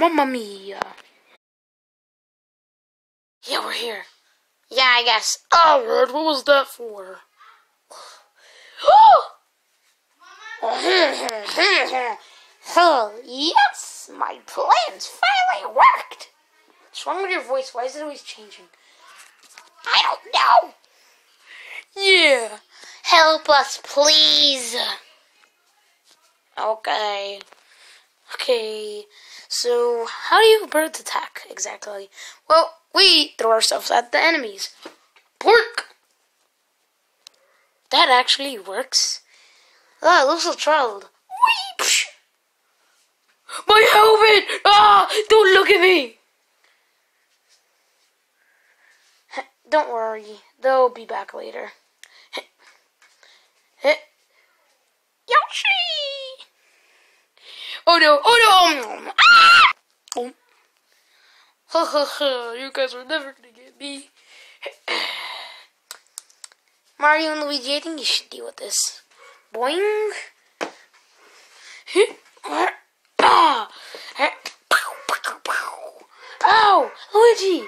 Mamma mia. Yeah, we're here. Yeah, I guess. Oh, what was that for? Oh! oh, yes, my plans finally worked. What's wrong with your voice? Why is it always changing? I don't know. Yeah. Help us, please. Okay. Okay. So, how do you birds attack exactly? Well, we throw ourselves at the enemies. Pork! That actually works. Ah, little child. Weep! My helmet! Ah! Don't look at me! Don't worry, they'll be back later. Yoshi! Oh no, oh no! Ah! You guys are never gonna get me. Mario and Luigi, I think you should deal with this. Boing! Ah! Oh, Luigi!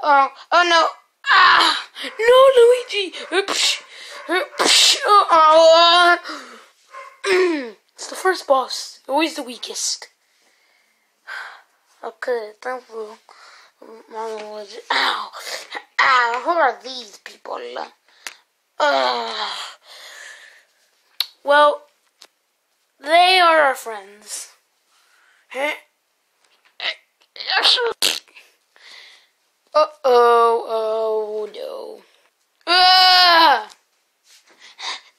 Oh, oh no! Ah! No, Luigi! It's the first boss. Always the weakest. Okay, thank you. Ow! Ow! Who are these people? Well, they are our friends. Uh oh, oh no.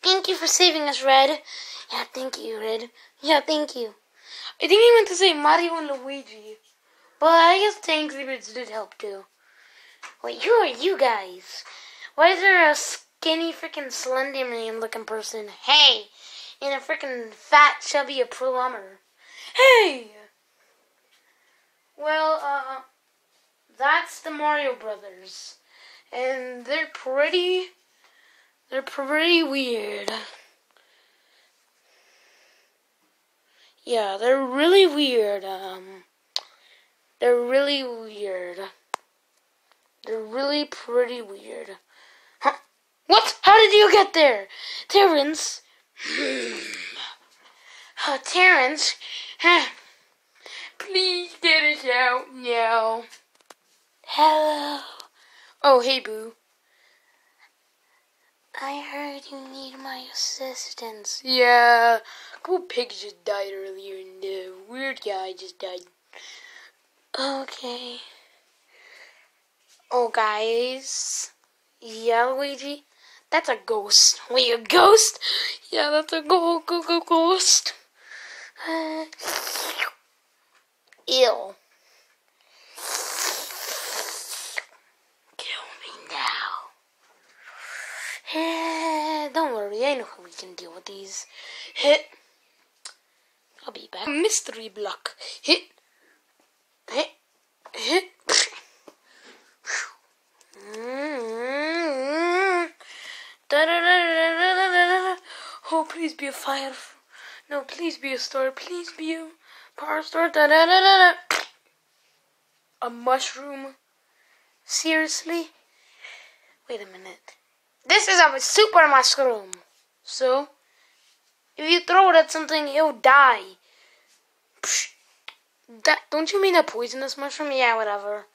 Thank you for saving us, Red. Yeah, thank you, Red. Yeah, thank you. I think he meant to say Mario and Luigi. But I guess Tank Secrets did help too. Wait, who are you guys? Why is there a skinny freaking slender man looking person? Hey! And a freaking fat chubby plumber. Hey! Well, uh, that's the Mario Brothers. And they're pretty, they're pretty weird. Yeah, they're really weird. Um, they're really weird. They're really pretty weird. Huh? What? How did you get there? Terrence? uh, Terrence? Huh? Please get us out now. Hello. Oh, hey, Boo. I heard you need my assistance. Yeah, a couple pigs just died earlier, and the weird guy just died. Okay. Oh, guys. Yeah, Luigi? That's a ghost. Wait, a ghost? Yeah, that's a go go go ghost. Uh, ew. Kill me now. Eh, don't worry, I know how we can deal with these. Hit. I'll be back. Mystery block. Hit. Oh, please be a fire. No, please be a star. Please be a power star. Da da da da. A mushroom. Seriously? Wait a minute. This is a super mushroom. So, if you throw it at something, it'll die. Psh. That don't you mean a poisonous mushroom? Yeah, whatever.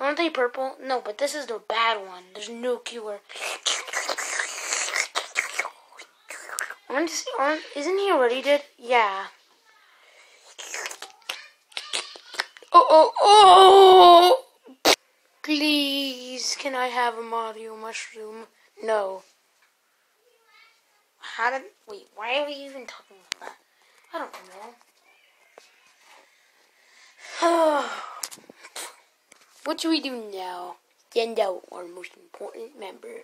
Aren't they purple? No, but this is the bad one. There's no cure. Aren't, aren't isn't he already dead? Yeah. Oh oh oh! Please, can I have a Mario mushroom? No. How did wait? Why are we even talking about that? I don't know. What do we do now? Send out our most important member.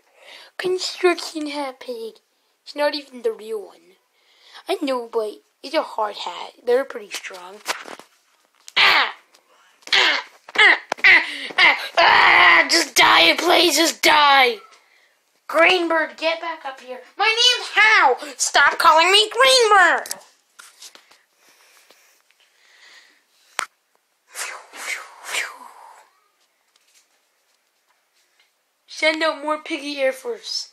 Construction hat pig. It's not even the real one. I know, but it's a hard hat. They're pretty strong. Ah! Ah! Ah! Ah! Ah! ah! Just die, please, just die! Greenbird, get back up here. My name's Hal. Stop calling me Greenbird. Send out more Piggy Air Force.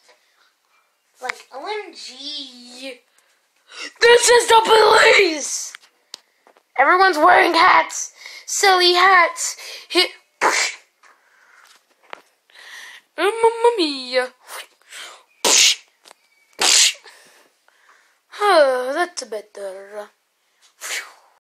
Like, OMG. This is the police! Everyone's wearing hats. Silly hats. Hit. Mamma mia. Oh, that's better.